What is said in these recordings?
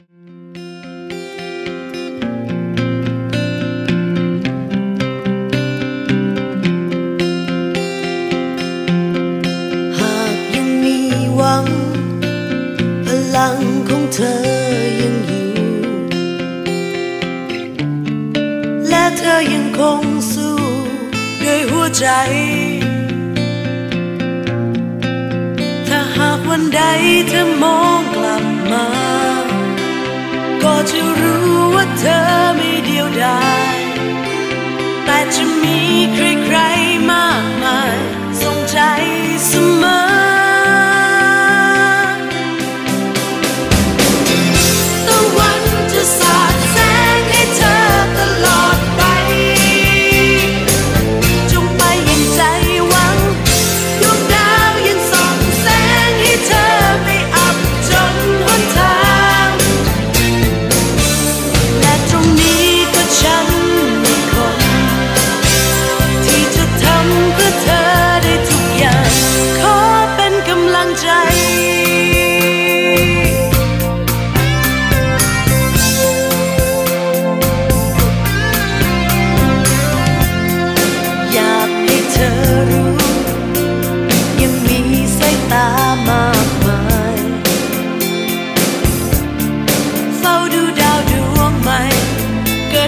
หากยังมีหวัง พลังของเธอยังอยู่ และเธอยังคงสู้ด้วยหัวใจถ้าหากวันใดเธอมองกลับมา จะรู้ว่าเธอไม่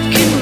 that can